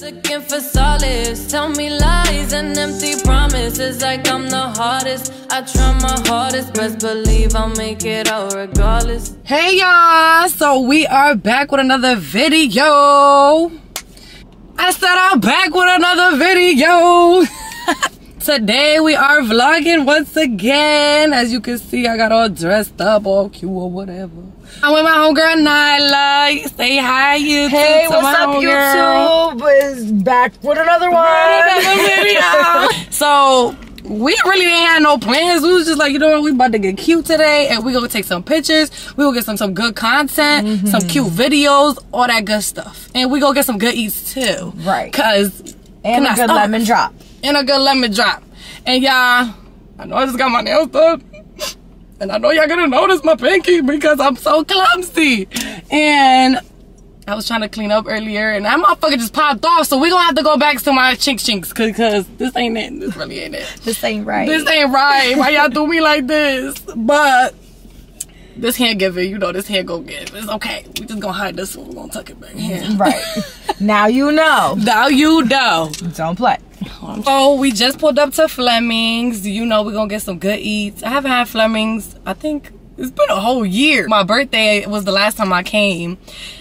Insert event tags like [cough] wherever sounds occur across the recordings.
Looking for solace, tell me lies and empty promises like I'm the hardest. I try my hardest, best believe I'll make it out regardless. Hey y'all, so we are back with another video. I said I'm back with another video. [laughs] Today we are vlogging once again. As you can see, I got all dressed up, all cute or whatever. I'm with my homegirl Nyla. Say hi, YouTube. Hey, what's up, homegirl. YouTube? Is back with another one. Another [laughs] video. so we really didn't have no plans. We was just like, you know what, we about to get cute today and we gonna take some pictures. We gonna get some some good content, some mm-hmm. cute videos, all that good stuff. And we gonna get some good eats too. Right. Cause and a good stop. lemon drop. And a good lemon drop. And y'all, I know I just got my nails done. And I know y'all gonna notice my pinky because I'm so clumsy. And I was trying to clean up earlier and that motherfucker just popped off. So we gonna have to go back to my chinks chinks cause, cause this ain't it. This really ain't it. This ain't right. This ain't right. Why y'all do me like this? But this hand giving, you know this hand gonna give. It's okay. We just gonna hide this one. We're gonna tuck it back here. right. [laughs] now you know. Now you know. Don't play. So we just pulled up to Fleming's. You know we're gonna get some good eats. I haven't had Fleming's. I think it's been a whole year. My birthday was the last time I came.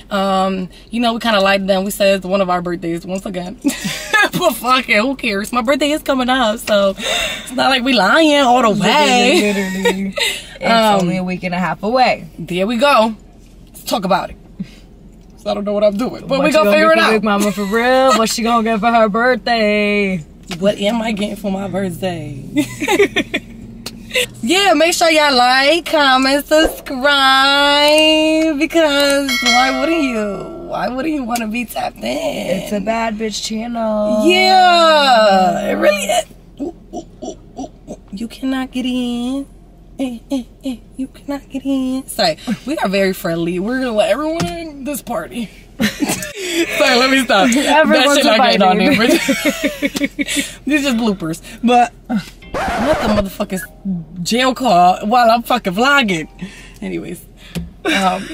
Um, you know we kind of lied them. We said it's one of our birthdays once again. [laughs] but fuck it, who cares? My birthday is coming up, so it's not like we lying all the way. Literally. [laughs] It's Um, only a week and a half away. There we go. Let's talk about it. 'Cause I don't know what I'm doing, but What we you gonna figure it out. Big Mama for real? [laughs] What she gonna get for her birthday? What am I getting for my birthday? [laughs] yeah, make sure y'all like, comment, subscribe because why wouldn't you? Why wouldn't you want to be tapped in? It's a bad bitch channel. yeah, it really is. Ooh, ooh, ooh. You cannot get in. Eh, eh, eh. You cannot get in. Sorry, we are very friendly. We're gonna let everyone in this party. [laughs] Sorry, let me stop. [laughs] Everyone's that shit not getting on there. [laughs] These just bloopers. But what the motherfucking jail call while I'm fucking vlogging. Anyways. Um,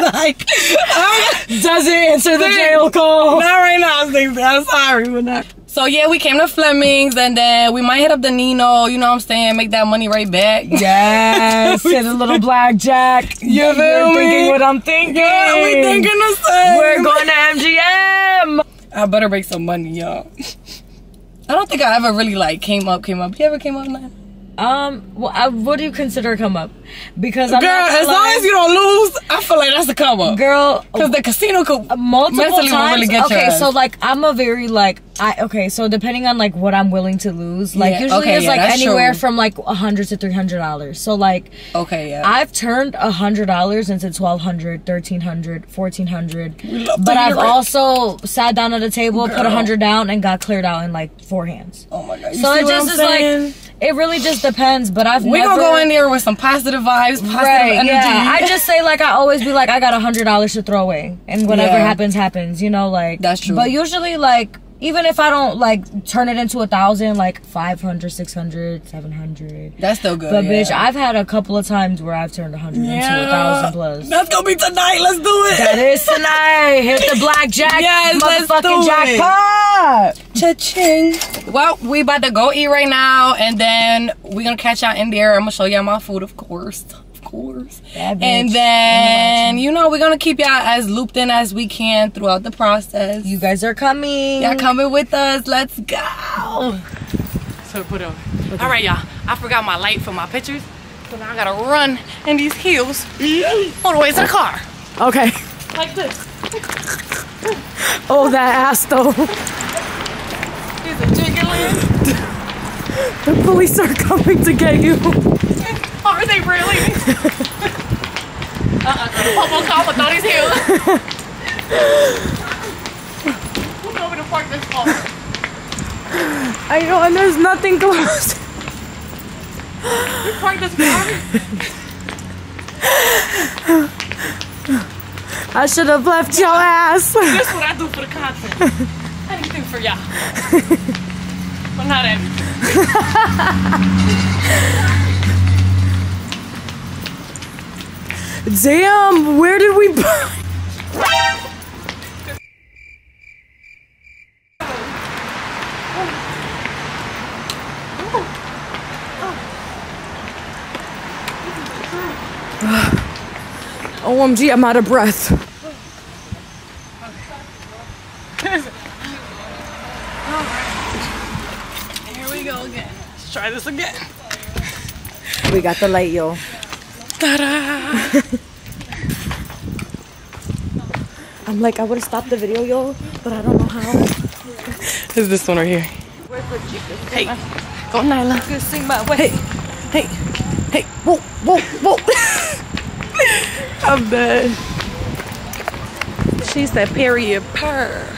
like, I'm, Doesn't answer the jail call. not right now, I'm sorry, but not. So yeah, we came to Fleming's and then we might hit up the Nino, you know what I'm saying, make that money right back. [laughs] Yes, [laughs] hit a little blackjack. [laughs] You feel You're me? thinking what I'm thinking. Yeah, we thinking the same. We're going to MGM. I better make some money, y'all. I don't think I ever really like came up, came up. You ever came up, man? Um, well, I, what do you consider a come up? Because I'm Girl, as long as you don't lose, I feel like that's a come up. girl, Because the casino could multiple times. really get okay, so like I'm a very like I okay, so depending on like what I'm willing to lose, like Yeah, usually okay, it's yeah, like anywhere true. from like a hundred to three hundred dollars. So like Okay, yeah. I've turned a hundred dollars into twelve hundred, thirteen hundred, fourteen hundred. But I've also sat down at a table, put Girl. a hundred down, and got cleared out in like four hands. oh my god. You so it just is like it really just depends. But I've we never gonna go in there with some positive vibes, positive Right, energy. yeah. I just say like I always be like I got a hundred dollars to throw away, and whatever Yeah. happens, happens. You know, like That's true. But usually, like even if I don't like turn it into a thousand, like 500, 600, 700. That's still good. But yeah. bitch, I've had a couple of times where I've turned a hundred into a thousand plus. That's gonna be tonight. Let's do it. That is tonight. Hit the blackjack, [laughs] Yes, let's motherfucking do it. jackpot. Cha-ching. Well, we about to go eat right now, and then we're gonna catch y'all in there. I'm gonna show y'all my food, of course, of course. And then you know we're gonna keep y'all as looped in as we can throughout the process. You guys are coming. Y'all coming with us? Let's go. So put on. All right, y'all. I forgot my light for my pictures, so now I gotta run in these heels all the way to the car, Okay. like this. Oh, that ass though. Is it jiggling? The police are coming to get you. Are they really? uh-uh, on top with all these heels. Who told me to park this car? I know, and there's nothing close. We parked this car? I should have left your ass. This is what I do for the content. Anything for y'all. But not in. [laughs] Damn, where did we? [sighs] OMG, I'm out of breath. [laughs] again. Let's try this again. We got the light, yo. Ta-da! I'm like, I would have stopped the video, yo, but I don't know how. Is this one right here? Hey, go Nyla. Sing my way. Hey, hey, whoa, whoa, whoa. [laughs] I'm dead. She said period purr.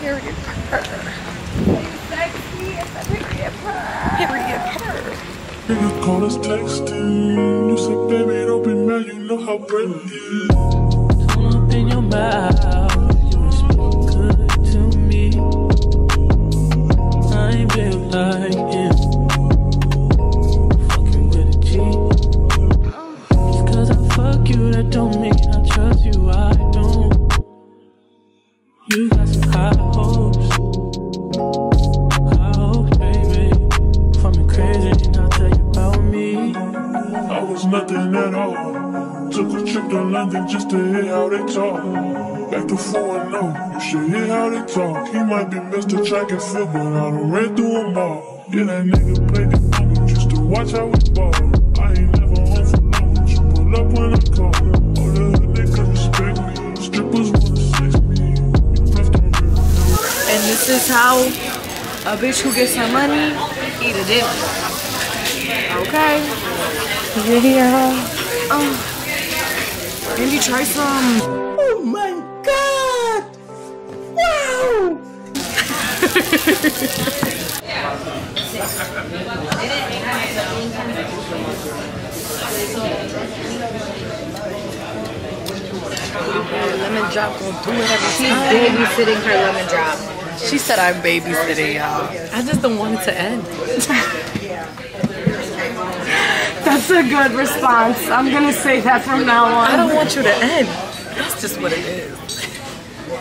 Period purr. Period purr. You call us texting. You said, baby, don't be mad. You know how Brent is. Open your mouth. Trip to London just to hear how they talk. Back to 4 and 0, you should hear how they talk. He might be Mr. Track and Field, but I done ran through them all. Yeah, that nigga played the number just to watch how we ball. I ain't never home for long, but you pull up when I call. All the hood niggas respect me. Strippers wanna sex me. You left on me. And this is how a bitch who gets her money eat a dinner. Okay. You hear her? Oh. And you try some. Oh my god! Wow! Lemon drop gonna do it every She's babysitting her lemon drop. She said I'm babysitting y'all. I just don't want it to end. [laughs] That's a good response. I'm gonna say that from now on. I don't want you to end. That's just what it is.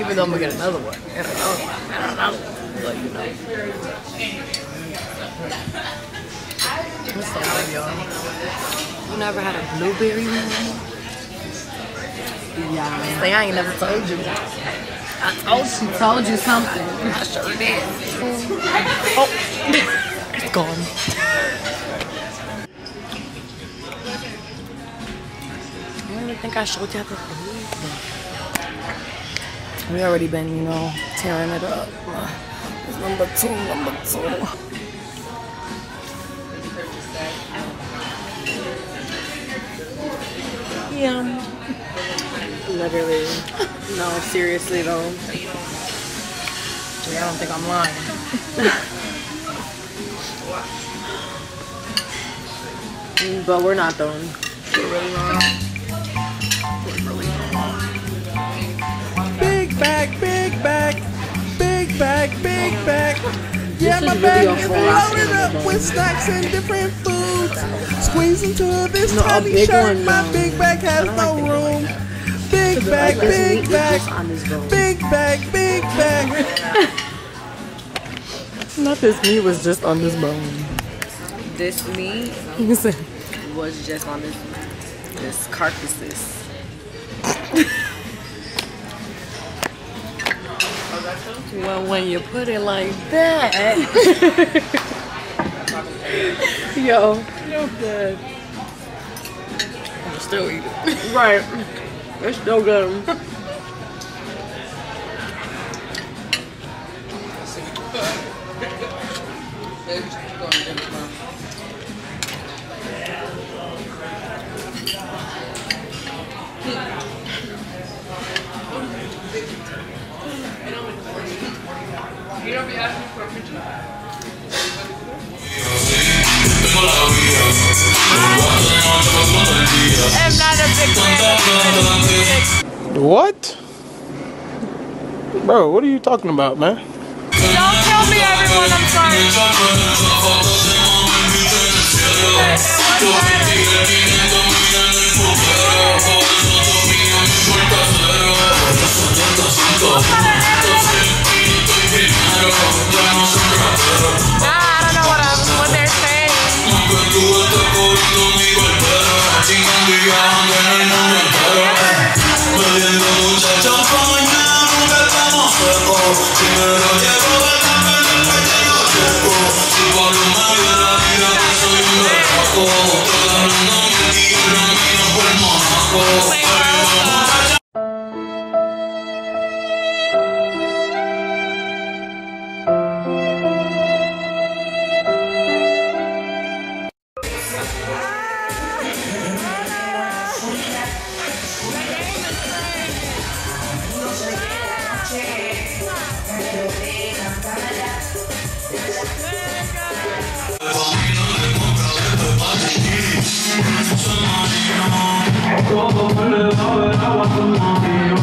Even though I'm gonna get another one. And another one. And another one. But you know. The one, y'all? You never had a blueberry one? Yeah. Say I ain't never told you. I told you. told you something. I sure did. Oh, [laughs] it's gone. I think I showed you the food. We already been, you know, tearing it up. It's number two, number two. Yeah. Literally. No, seriously though. Yeah, I don't think I'm lying. [laughs] But we're not done. We're really not. Bag, big bag, big bag, big bag. Yeah, my bag really is a full lot. loaded up with snacks and different foods. Squeeze into this No, tiny shirt. one, My no. big bag has no room. Big bag, big bag, big bag, big bag. Not this meat was just on this bone. This meat was just on this this carcasses. [laughs] Well, when you put it like that. [laughs] Yo. You're good. I'm still eating. Right. It's still good. [laughs] What? Bro, what are you talking about, man? Don't tell me everyone I'm sorry. I'm gonna go, go, go, go,